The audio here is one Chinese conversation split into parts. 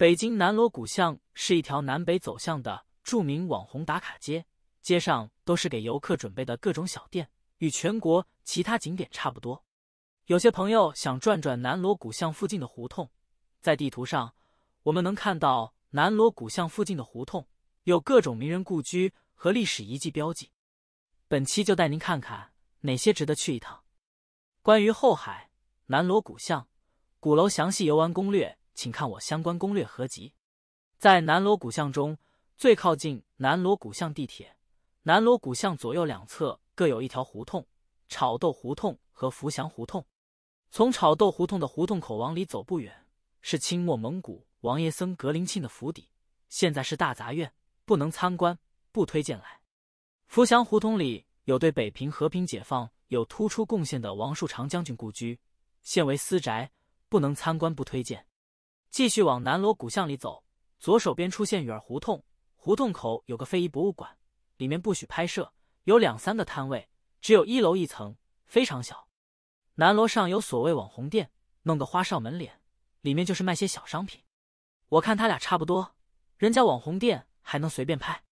北京南锣鼓巷是一条南北走向的著名网红打卡街，街上都是给游客准备的各种小店，与全国其他景点差不多。有些朋友想转转南锣鼓巷附近的胡同，在地图上我们能看到南锣鼓巷附近的胡同有各种名人故居和历史遗迹标记。本期就带您看看哪些值得去一趟。关于后海、南锣鼓巷、鼓楼详细游玩攻略，请看我相关攻略合集。在南锣鼓巷中，最靠近南锣鼓巷地铁。南锣鼓巷左右两侧各有一条胡同：炒豆胡同和福祥胡同。从炒豆胡同的胡同口往里走不远，是清末蒙古王爷僧格林沁的府邸，现在是大杂院，不能参观，不推荐来。福祥胡同里有对北平和平解放。有突出贡献的王树常将军故居，现为私宅，不能参观，不推荐。继续往南锣鼓巷里走，左手边出现雨儿胡同，胡同口有个非遗博物馆，里面不许拍摄，有两三个摊位，只有一楼一层，非常小。南锣上有所谓网红店，弄个花哨门脸，里面就是卖些小商品。我看他俩差不多，人家网红店还能随便拍，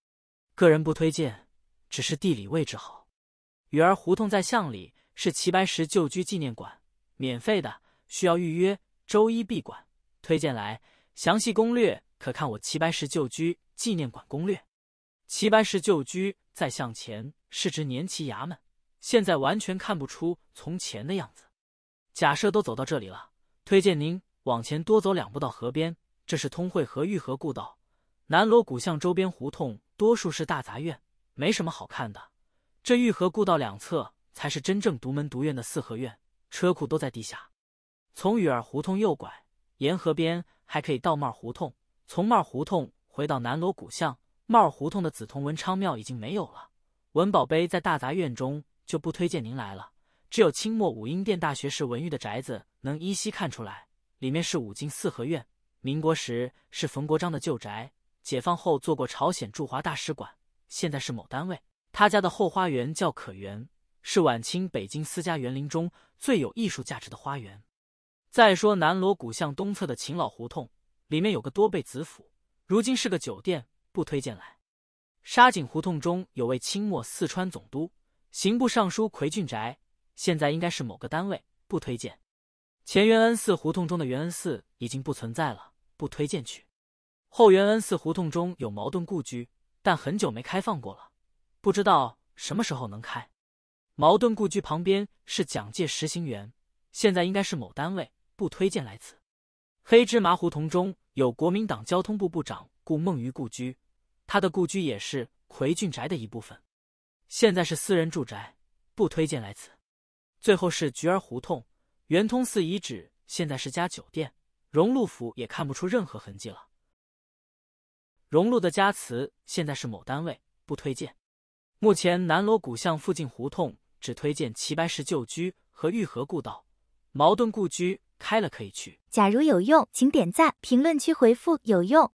个人不推荐，只是地理位置好。雨儿胡同在巷里，是齐白石旧居纪念馆，免费的，需要预约，周一闭馆。推荐来，详细攻略可看我齐白石旧居纪念馆攻略。齐白石旧居在向前是指年齐衙门，现在完全看不出从前的样子。假设都走到这里了，推荐您往前多走两步到河边，这是通惠河御河故道。南锣鼓巷周边胡同多数是大杂院，没什么好看的。这御河故道两侧才是真正独门独院的四合院，车库都在地下。从雨儿胡同右拐，沿河边还可以到帽胡同。从帽胡同回到南锣鼓巷，帽胡同的紫铜文昌庙已经没有了。文保碑在大杂院中，就不推荐您来了。只有清末武英殿大学士文玉的宅子能依稀看出来，里面是五进四合院。民国时是冯国璋的旧宅，解放后做过朝鲜驻华大使馆，现在是某单位。他家的后花园叫可园，是晚清北京私家园林中最有艺术价值的花园。再说南锣鼓巷东侧的秦老胡同，里面有个多贝子府，如今是个酒店，不推荐来。沙井胡同中有位清末四川总督、刑部尚书奎俊宅，现在应该是某个单位，不推荐。前元恩寺胡同中的元恩寺已经不存在了，不推荐去。后元恩寺胡同中有茅盾故居，但很久没开放过了。不知道什么时候能开。茅盾故居旁边是蒋介石行园，现在应该是某单位，不推荐来此。黑芝麻胡同中有国民党交通部部长顾梦渔故居，他的故居也是奎俊宅的一部分，现在是私人住宅，不推荐来此。最后是菊儿胡同，圆通寺遗址现在是家酒店，荣禄府也看不出任何痕迹了。荣禄的家祠现在是某单位，不推荐。目前南锣鼓巷附近胡同只推荐齐白石旧居和玉河故道，茅盾故居开了可以去。假如有用，请点赞，评论区回复有用。